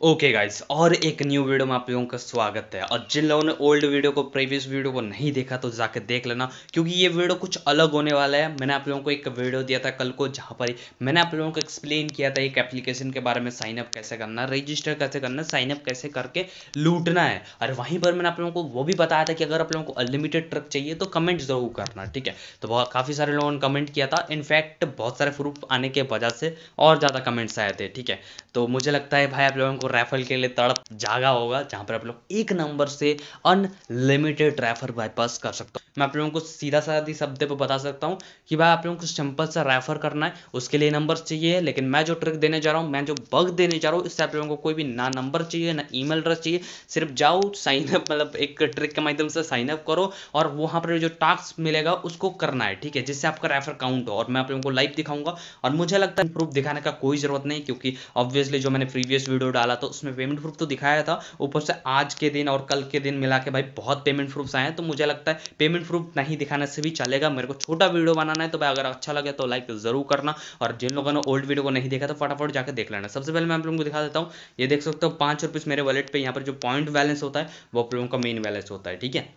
Okay okay guys और एक new video में आप लोगों का स्वागत है। और जिन लोगों ने ओल्ड वीडियो को प्रीवियस वीडियो को नहीं देखा तो जाकर देख लेना, क्योंकि ये वीडियो कुछ अलग होने वाला है। मैंने आप लोगों को एक वीडियो दिया था कल को, जहाँ पर मैंने आप लोगों को एक्सप्लेन किया था एक एप्लीकेशन के बारे में साइनअप कैसे करना रजिस्टर कैसे करना साइनअप कैसे करके लूटना है। और वहीं पर मैंने आप लोगों को वो भी बताया था कि अगर आप लोगों को अनलिमिटेड ट्रक चाहिए तो कमेंट ज़रूर करना, ठीक है? तो काफ़ी सारे लोगों ने कमेंट किया था। इनफैक्ट बहुत सारे प्रूफ आने के वजह से और ज़्यादा कमेंट्स आए थे, ठीक है? तो मुझे लगता है भाई, आप लोगों को रेफल के लिए तड़प जागा होगा, जहाँ पर आप लोग एक नंबर से अनलिमिटेड रेफर बाईपास कर सकते हो। मैं आप लोगों को सीधा साधी शब्द पे बता सकता हूँ कि भाई आप लोगों को सिंपल सा रेफर करना है, उसके लिए नंबर चाहिए, लेकिन मैं जो ट्रिक देने जा रहा हूँ, मैं जो बग देने जा रहा हूँ, इससे आप लोगों को कोई भी ना नंबर चाहिए, ना ईमेल एड्रेस चाहिए, सिर्फ़ जाओ साइन अप मतलब एक ट्रिक के माध्यम से साइन अप करो, और वहाँ पर जो टास्क मिलेगा, उसको करना है, ठीक है, जिससे आपका रेफर काउंट हो, और मैं आप लोगों को लाइव दिखाऊँगा, और मुझे लगता है प्रूफ दिखाने का कोई ज़रूरत नहीं, क्योंकि ऑब्वियसली जो मैंने प्रीवियस वीडियो डाला था उसमें पेमेंट प्रूफ तो दिखाया था। ऊपर से आज के दिन और कल के दिन मिला के भाई बहुत पेमेंट प्रूफ्स आए हैं तो मुझे लगता है पेमेंट प्रूफ नहीं दिखाने से भी चलेगा। मेरे को छोटा वीडियो बनाना है तो भाई अगर अच्छा लगे तो लाइक ज़रूर करना। और जिन लोगों ने ओल्ड वीडियो को नहीं देखा तो फटाफट जाकर देख लेना। सबसे पहले मैं आप लोगों को दिखा देता हूँ। ये देख सकते हो, पाँच मेरे वॉलेट पर यहाँ पर जो पॉइंट बैलेंस होता है, वो आप लोगों का मेन बैलेंस होता है, ठीक है?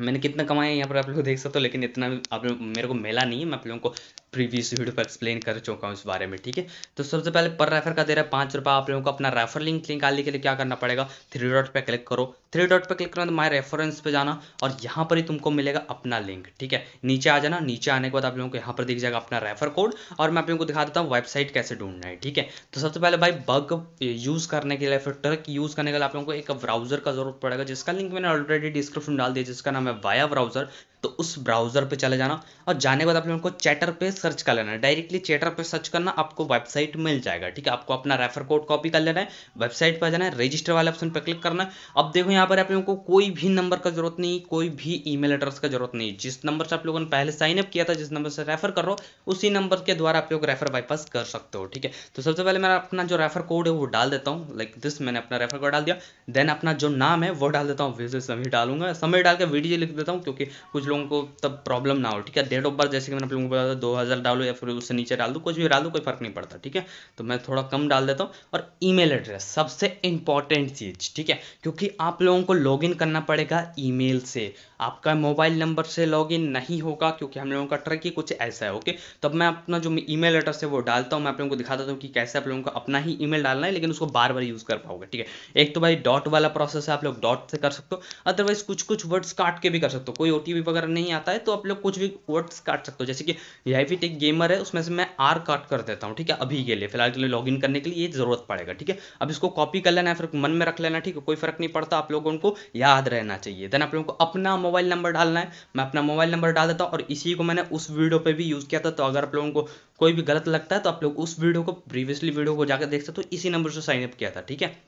मैंने कितना कमाया यहाँ पर आप लोग देख सकते हो, लेकिन इतना आप लोग, मेरे को मिला नहीं है। मैं आप लोगों को प्रीवियस वीडियो पर एक्सप्लेन कर चुका हूँ इस बारे में, ठीक है? तो सबसे पहले पर रेफर का दे रहा है, पाँच रुपये आप लोगों को अपना रेफर लिंक लिंक निकालने के लिए क्या करना पड़ेगा? थ्री डॉट पर क्लिक करो। थ्री डॉट पर क्लिक करना तो माई रेफरेंस पे जाना और यहाँ पर ही तुमको मिलेगा अपना लिंक ठीक है? नीचे आ जाना, नीचे आने के बाद आप लोगों को यहाँ पर दिख जाएगा अपना रेफर कोड और मैं आप लोगों को दिखा देता हूँ वेबसाइट कैसे ढूंढना है, ठीक है? तो सबसे पहले भाई बग यूज़ करने के लिए फिर ट्रक यूज़ करने के लिए आप लोगों को एक ब्राउज़र का ज़रूरत पड़ेगा, जिसका लिंक मैंने ऑलरेडी डिस्क्रिप्शन डाल दिया, जिसका नाम है वाया ब्राउज़र तो उस ब्राउज़र पे चले जाना और जाने के बाद आप लोगों को चैटर पे सर्च कर लेना है। डायरेक्टली चैटर पे सर्च करना आपको वेबसाइट मिल जाएगा, ठीक है? आपको अपना रेफर कोड कॉपी कर लेना है वेबसाइट पर जाना है रजिस्टर वाले ऑप्शन पर क्लिक करना है। अब देखो यहाँ पर आप लोगों को कोई भी नंबर का ज़रूरत नहीं, कोई भी ईमेल एड्रेस का ज़रूरत नहीं। जिस नंबर से आप लोगों ने पहले साइन अप किया था, जिस नंबर से रेफर कर उसी नंबर के द्वारा आप लोग रेफर बाईपास कर सकते हो, ठीक है? तो सबसे पहले मैं अपना जो रेफर कोड है, वो डाल देता हूँ। लाइक दिस मैंने अपना रेफर कोड डाल दिया। देन अपना जो नाम है, वो डाल देता हूँ। समय डालूँगा। समय डाल के वीडियो लिख देता हूँ, क्योंकि कुछ लोगों को तब प्रॉब्लम ना हो, ठीक है? डेट ऑफ़ बर्थ जैसे कि मैंने आप लोगों को बताया दो हज़ार डालो या फिर उससे नीचे डाल दो, कुछ भी डाल दो, कोई फ़र्क नहीं पड़ता, ठीक है? तो मैं थोड़ा कम डाल देता हूँ। और ईमेल एड्रेस सबसे इंपॉर्टेंट चीज़, ठीक है? क्योंकि आप लोगों को लॉगिन करना पड़ेगा ईमेल से। आपका मोबाइल नंबर से लॉगिन नहीं होगा क्योंकि हम लोगों का ट्रक ही कुछ ऐसा है ओके तब मैं अपना जो ईमेल एड्रेस है वो डालता हूँ, मैं आप लोगों को दिखा देता हूँ कि कैसे आप लोगों को अपना ही ईमेल डालना है, लेकिन उसको बार बार यूज़ कर पाओगे, ठीक है? एक तो भाई डॉट वाला प्रोसेस है, आप लोग डॉट से कर सकते हो। अदरवाइज़ कुछ कुछ वर्ड्स काट के भी कर सकते हो। कोई ओटीपी वगैरह नहीं आता है तो आप लोग कुछ भी वर्ड्स काट सकते हो। जैसे कि वी टेक गेमर है, उसमें से मैं आर काट कर देता हूँ, ठीक है? अभी के लिए, फ़िलहाल के लिए लॉगिन करने के लिए ये ज़रूरत पड़ेगा, ठीक है? अब इसको कॉपी कर लेना है, फिर मन में रख लेना, ठीक है? कोई फ़र्क नहीं पड़ता, आप लोगों को याद रहना चाहिए। देन आप लोगों को अपना मोबाइल नंबर डालना है। मैं अपना मोबाइल नंबर डाल देता हूँ और इसी को मैंने उस वीडियो पर भी यूज़ किया था। तो अगर आप लोगों को कोई भी गलत लगता है तो आप लोग उस वीडियो को प्रीवियसली वीडियो को जाकर देख सकते हो। इसी नंबर से साइनअप किया था, ठीक है?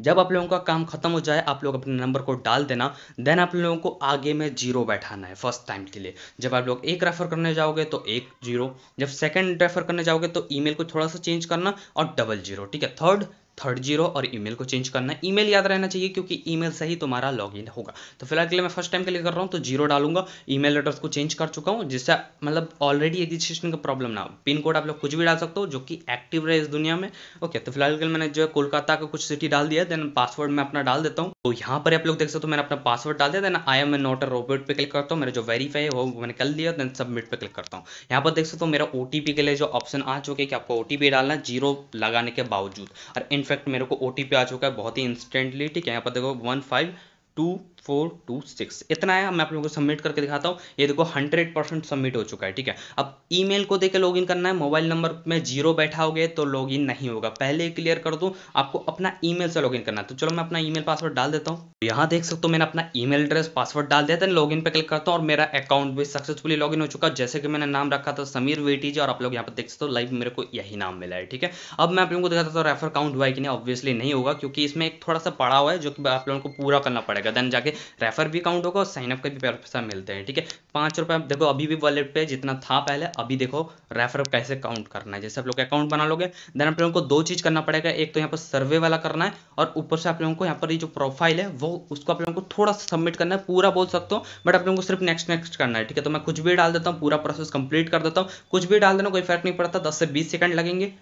जब आप लोगों का काम खत्म हो जाए, आप लोग अपने नंबर को डाल देना। देन आप लोगों को आगे में ज़ीरो बैठाना है फ़र्स्ट टाइम के लिए। जब आप लोग एक रेफर करने जाओगे तो एक ज़ीरो जब सेकंड रेफर करने जाओगे तो ईमेल को थोड़ा सा चेंज करना और डबल ज़ीरो ठीक है? थर्ड थर्ड ज़ीरो और ईमेल को चेंज करना। है ईमेल याद रहना चाहिए क्योंकि ईमेल से ही तुम्हारा लॉगिन होगा। तो फ़िलहाल के लिए मैं फ़र्स्ट टाइम के लिए कर रहा हूँ तो ज़ीरो डालूँगा। ईमेल एड्रेस को चेंज कर चुका हूँ, जिससे मतलब ऑलरेडी रजिस्ट्रेशन का प्रॉब्लम ना हो। पिन कोड आप लोग कुछ भी डाल सकते हो जो कि एक्टिव रहे इस दुनिया में। ओके तो फ़िलहाल के लिए मैंने जो है कोलकाता का कुछ सिटी डाल दिया देन पासवर्ड मैं अपना डाल देता हूँ। तो यहाँ पर आप लोग देख सकते हो मैंने अपना पासवर्ड डाल दिया then I am a not robot पे क्लिक करता हूँ। मेरा जो वेरीफाई है वो मैंने कर लिया देन सबमिट पे क्लिक करता हूँ। यहाँ पर देख सकते हो मेरा ओ के लिए जो ऑप्शन आ चुके कि आपको ओटीपी डालना ज़ीरो लगाने के बावजूद। और इनफैक्ट मेरे को ओटीपी आ चुका है बहुत ही इंस्टेंटली ठीक है? यहाँ पर देखो one five two four two six इतना है, मैं आप लोगों को सबमिट करके दिखाता हूँ। ये देखो हंड्रेड परसेंट सबमिट हो चुका है, ठीक है? अब ईमेल को देकर लॉगिन करना है मोबाइल नंबर में ज़ीरो बैठा बैठाओगे तो लॉगिन नहीं होगा। पहले क्लियर कर दूँ, आपको अपना ईमेल से लॉगिन करना है। तो चलो, मैं अपना ईमेल पासवर्ड डाल देता हूँ। यहाँ देख सकते हो, मैंने अपना ईमेल एड्रेस पासवर्ड डाल दिया था लॉगिन पे क्लिक करता हूँ और मेरा अकाउंट भी सक्सेसफुली लॉगिन हो चुका जैसे कि मैंने नाम रखा था, समीर वेटीज और आप लोग यहाँ पर देख सकते हो लाइव मेरे को यही नाम मिला है, ठीक है? अब मैं आप लोगों को दिखाता हूँ रेफर काउंट हुआ है कि नहीं? ऑब्वियसली नहीं होगा, क्योंकि इसमें एक थोड़ा सा पड़ा हुआ है, जो कि आप लोगों को पूरा करना पड़ेगा। देन जाके रेफर भी काउंट होगा और साइनअप का भी पैसा मिलते हैं, ठीक है? पाँच रुपये देखो, अभी भी वॉलेट पे जितना था पहले, अभी देखो रेफर कैसे काउंट करना है। जैसे आप लोग अकाउंट बना लोगे देन आप लोगों को दो चीज़ करना पड़ेगा। एक तो यहाँ पर सर्वे वाला करना है और ऊपर से आप लोगों को यहाँ पर ये जो प्रोफ़ाइल है, वो उसको आप लोगों को थोड़ा सा सबमिट करना है, पूरा बोल सकते हो बट आप लोगों को सिर्फ़ नेक्स्ट नेक्स्ट करना है, ठीक है? तो मैं कुछ भी डाल देता हूँ, पूरा प्रोसेस कंप्लीट कर देता हूँ। कुछ भी डाल देना, कोई फ़र्क नहीं पड़ता, दस से बीस सेकंड लगेंगे।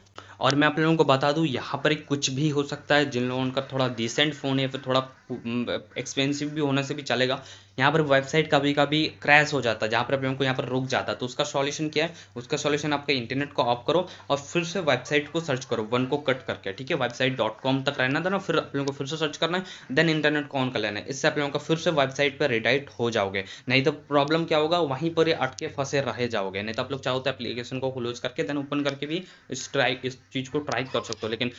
और मैं आप लोगों को बता दूँ, यहाँ पर कुछ भी हो सकता है जिन लोगों का थोड़ा डिसेंट फ़ोन है फिर थोड़ा एक्सपेंसिव भी होने से भी चलेगा। यहाँ पर वेबसाइट कभी कभी क्रैश हो जाता है, जहाँ पर आप लोगों को यहाँ पर रुक जाता है। तो उसका सॉल्यूशन क्या है? उसका सॉल्यूशन आपके इंटरनेट को ऑफ़ करो और फिर से वेबसाइट को सर्च करो वन को कट करके, ठीक है? वेबसाइट डॉट कॉम तक रहना था ना फिर आप लोगों को फिर से सर्च करना है देन इंटरनेट को ऑन कर लेना है। इससे आप लोगों का फिर से वेबसाइट पर रिडाइट हो जाओगे। नहीं तो प्रॉब्लम क्या होगा? वहीं पर अटके फंसे रह जाओगे। नहीं तो आप लोग चाहो तो एप्लीकेशन को क्लोज करके देन ओपन करके भी इस चीज़ को ट्राई कर सकते हो, लेकिन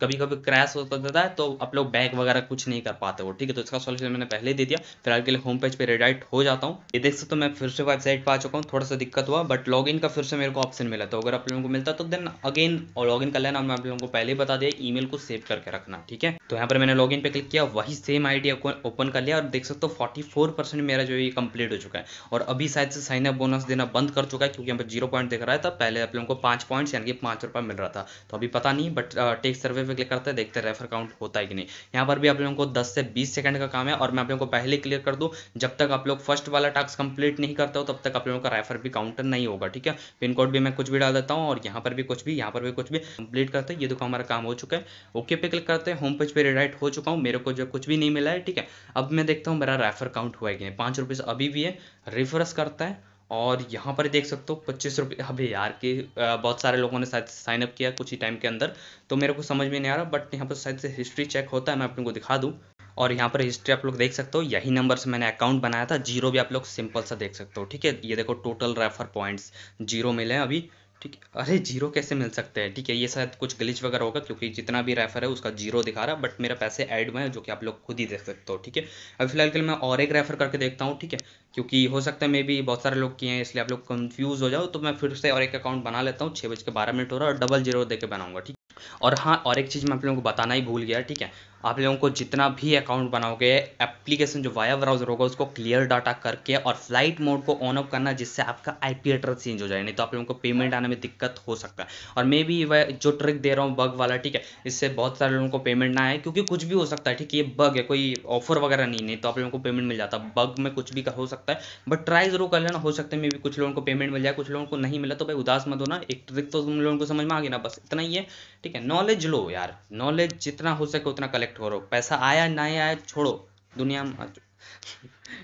कभी कभी क्रैश होता देता है तो आप लोग बैक वगैरह कुछ नहीं कर पाते हो, ठीक है? तो इसका सॉल्यूशन मैंने पहले दे दिया। फ़िलहाल के लिए होम पेज पे रिडाइट हो जाता हूँ। ये देख सकते तो मैं फिर से वेबसाइट पर आ चुका हूँ, थोड़ा सा दिक्कत हुआ बट लॉग का फिर से मेरे को ऑप्शन मिला तो अगर आप लोगों को मिलता तो देन अगेन और लॉग कर लेना मैं आप लोगों को पहले बता दिया ईमेल को सेव करके रखना, ठीक है? तो यहाँ पर मैंने लॉग पे क्लिक किया, वही सेम आईडी ओपन कर लिया, और देख सकते हो फोर्टी मेरा जो है कंप्लीट हो चुका है। और अभी शायद से साइन अप बोनस देना बंद कर चुका है, क्योंकि यहाँ पर ज़ीरो पॉइंट दिख रहा था पहले आप लोगों को पाँच पॉइंट्स यानी कि पाँच मिल रहा था। तो अभी पता नहीं बट टेक सर्वे पे क्लिक करते हैं, देखते हैं रेफर काउंट होता है कि नहीं। यहाँ पर भी आप लोगों को 10 से 20 सेकंड का काम है और मैं आप लोगों को पहले क्लियर कर दूँ, जब तक आप लोग फ़र्स्ट वाला टास्क कंप्लीट नहीं करते हो, तब तक आप लोगों का रेफर भी काउंटर नहीं होगा, ठीक है? पिन कोड भी मैं कुछ भी डाल देता हूँ और यहाँ पर भी कुछ भी, यहाँ पर भी कुछ भी कंप्लीट करते हैं, ये देखो हमारा काम हो चुका है। ओके पे क्लिक करते हैं होम पेज पे रिडाइट हो चुका हूँ, मेरे को जो कुछ भी नहीं मिला है, ठीक है? अब मैं देखता हूँ मेरा रेफर काउंट हुआ है कि नहीं। पाँच रुपीज़ अभी भी है रिफ्रेश करता है और यहाँ पर देख सकते हो पच्चीस रुपये। अभी यार, कि बहुत सारे लोगों ने शायद साइन अप किया कुछ ही टाइम के अंदर तो मेरे को समझ में नहीं आ रहा बट यहाँ पर शायद से हिस्ट्री चेक होता है, मैं अपने को दिखा दूँ। और यहाँ पर हिस्ट्री आप लोग देख सकते हो, यही नंबर से मैंने अकाउंट बनाया था ज़ीरो भी आप लोग सिंपल सा देख सकते हो, ठीक है? ये देखो टोटल रेफर पॉइंट्स ज़ीरो मिले हैं अभी। ठीक है। अरे, ज़ीरो कैसे मिल सकते हैं? ठीक है, ये शायद कुछ ग्लिच वगैरह होगा, क्योंकि जितना भी रेफर है उसका ज़ीरो दिखा रहा है बट मेरा पैसे ऐड हुए हैं, जो कि आप लोग खुद ही देख सकते हो, ठीक है। अभी फ़िलहाल के लिए मैं और एक रेफर करके देखता हूँ, ठीक है, क्योंकि हो सकता है मे भी बहुत सारे लोग किए हैं, इसलिए आप लोग कन्फ्यूज़ हो जाओ तो मैं फिर से और एक अकाउंट बना लेता हूँ छः बज के बारह मिनट हो रहा है, और डबल ज़ीरो दे के बनाऊँगा, ठीक और हाँ और एक चीज़ मैं आप लोगों को बताना ही भूल गया, ठीक है आप लोगों को जितना भी अकाउंट बनाओगे एप्लीकेशन जो वाया ब्राउज़र होगा, उसको क्लियर डाटा करके और फ़्लाइट मोड को ऑन ऑफ़ करना, जिससे आपका आईपी एड्रेस चेंज हो जाए। नहीं तो आप लोगों को पेमेंट आने में दिक्कत हो सकता है। और मे भी जो ट्रिक दे रहा हूँ बग वाला, ठीक है, इससे बहुत सारे लोगों को पेमेंट ना आए, क्योंकि कुछ भी हो सकता है, ठीक है, ये बग है, कोई ऑफ़र वगैरह नहीं नहीं तो आप लोगों को पेमेंट मिल जाता बग में कुछ भी हो सकता है बट ट्राई ज़रूर कर लेना, हो सकता है, मे भी कुछ लोगों को पेमेंट मिल जाए, कुछ लोगों को नहीं मिला तो भाई उदास मत होना, एक ट्रिक तो तुम लोगों को समझ में आ गई ना, बस इतना ही है, ठीक है नॉलेज लो यार नॉलेज जितना हो सके उतना कलेक्ट करो पैसा आया ना आया छोड़ो। दुनिया में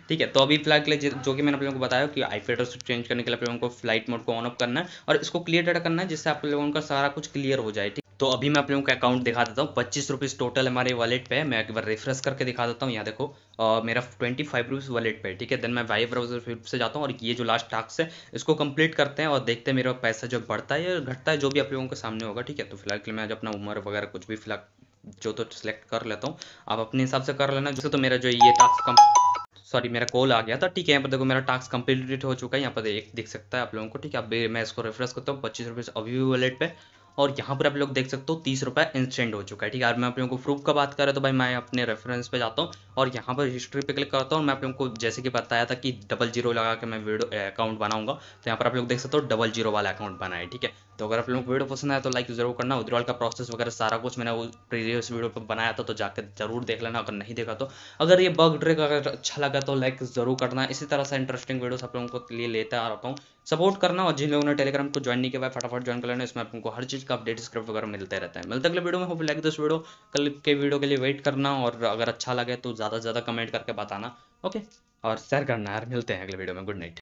ठीक है तो अभी फ़िलहाल के लिए जो कि मैंने आप लोगों को बताया कि आई एड्रेस चेंज करने के लिए आप लोगों को फ़्लाइट मोड को ऑन ऑफ़ करना है और इसको क्लियर डाटा करना है जिससे आप लोगों का सारा कुछ क्लियर हो जाए ठीक? तो अभी मैं आप लोगों का अकाउंट दिखा देता हूँ। पच्चीस रुपीज़ टोटल हमारे वॉलेट पे है। मैं एक बार रिफ्रेश करके दिखा देता हूँ। यहाँ देखो आ, मेरा ट्वेंटी फाइव रुपीज़ वॉलेट पे ठीक है? देन मैं वाई ब्राउज़र फिर से जाता हूँ और ये जो लास्ट टास्क है इसको कंप्लीट करते हैं और देखते हैं मेरा पैसा जो बढ़ता है या घटता है जो भी आप लोगों के सामने होगा ठीक है? तो फ़िलहाल के लिए मैं आज अपना उम्र वगैरह कुछ भी फ़िलहाल जो तो सिलेक्ट कर लेता हूँ। आप अपने हिसाब से कर लेना। जैसे तो मेरा जो ये टास्क कम सॉरी मेरा कॉल आ गया था। ठीक है, यहाँ पर देखो मेरा टास्क कंप्लीट हो चुका है। यहाँ पर एक दिख सकता है आप लोगों को। ठीक है अब मैं इसको रिफ्रेश करता हूँ। पच्चीस रुपये अभी भी वॉलेट पे। और यहाँ पर आप लोग देख सकते हो, तीस रुपये इंस्टेंट हो चुका है। ठीक है मैं आप लोगों को प्रूफ का बात करें तो भाई मैं अपने रेफरेंस पे जाता हूँ। और यहाँ पर हिस्ट्री पे क्लिक करता हूँ। मैं आप लोगों को जैसे कि बताया था कि डबल ज़ीरो लगा के मैं वीडियो अकाउंट बनाऊँगा। तो यहाँ पर आप लोग देख सकते हो डबल ज़ीरो वाला अकाउंट बनाए ठीक है तो अगर आप लोगों को वीडियो पसंद आया तो लाइक ज़रूर करना। उद्रवाल का प्रोसेस वगैरह सारा कुछ मैंने वो प्रीवियस वीडियो पर बनाया था तो जाकर ज़रूर देख लेना। अगर नहीं देखा तो अगर ये बग ट्रिक अगर अच्छा लगा तो लाइक ज़रूर करना। इसी तरह से इंटरेस्टिंग वीडियो आप लोगों को लिए लेता आ रहा हूँ। सपोर्ट करना और जिन लोगों ने टेलीग्राम को ज्वाइन नहीं किया फटाफट ज्वाइन कर लेना। इसमें आपको हर चीज़ का अपडेट स्क्रिप्ट वगैरह मिलते रहता है। मिलते अगले वीडियो में। लाइक दिस वीडियो कल के वीडियो के लिए वेट करना और अगर अच्छा लगे तो ज़्यादा से ज़्यादा कमेंट करके बताना। ओके और शेयर करना यार। मिलते हैं अगले वीडियो में। Good night